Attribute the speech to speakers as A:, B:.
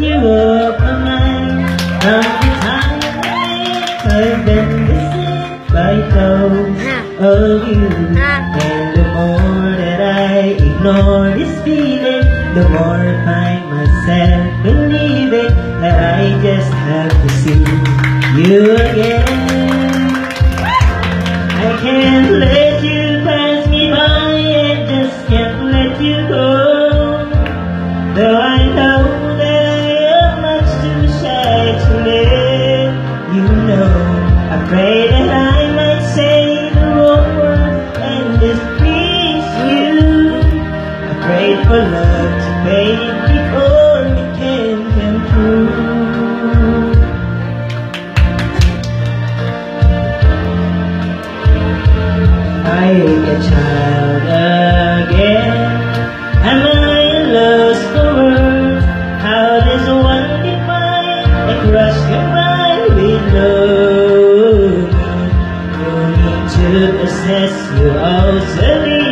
A: you up mind. From the time I've been visited by thoughts of you. And the more that I ignore this feeling, the more I find myself believing that I just have to see you again. I can't let you pass me by, I just can't let you go. Though I know pray that I might say the wrong words and displease you. I prayed for love to fade before it can come true. I ain't a child again. Am I lost for words? How does one define a crush love? No need